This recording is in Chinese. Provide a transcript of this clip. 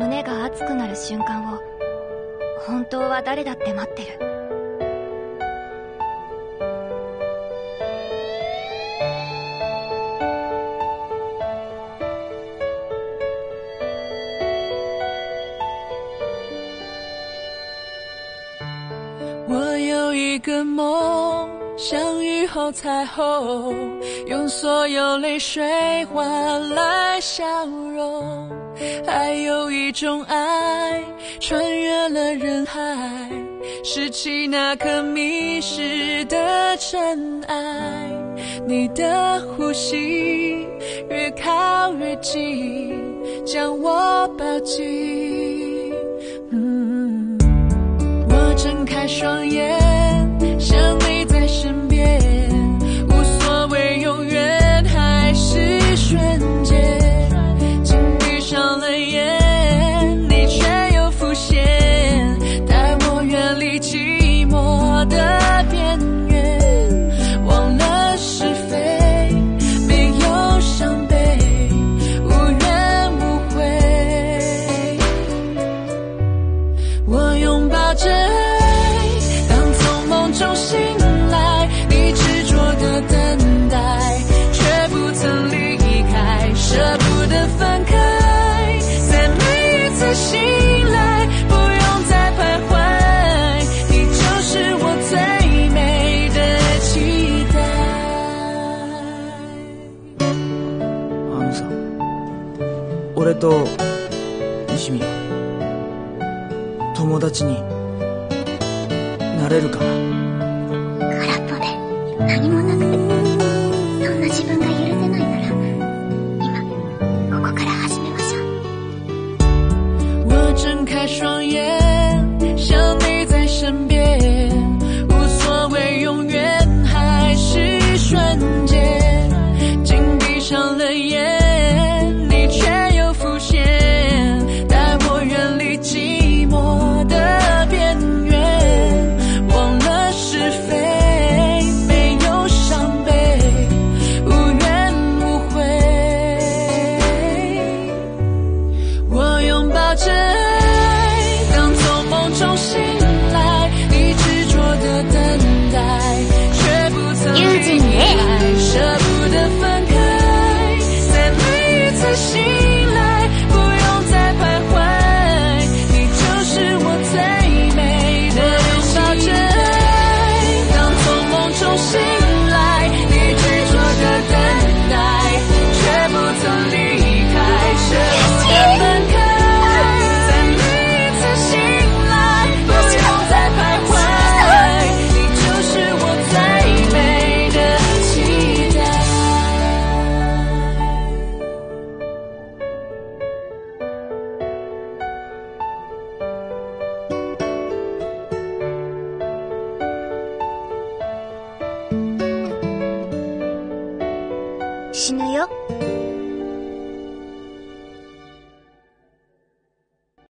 胸が熱くなる瞬間を。本当は誰だって待ってる。我有一个梦，像雨后彩虹，用所有泪水换来笑容。还有一种爱，穿越了人海，拾起那颗迷失的尘埃。你的呼吸越靠越近，将我抱紧。在双眼，俺と西見は友達になれるかな？空っぽで何もなくそんな自分が許せないなら今ここから始めましょう。我睁开双眼，从死ぬよ。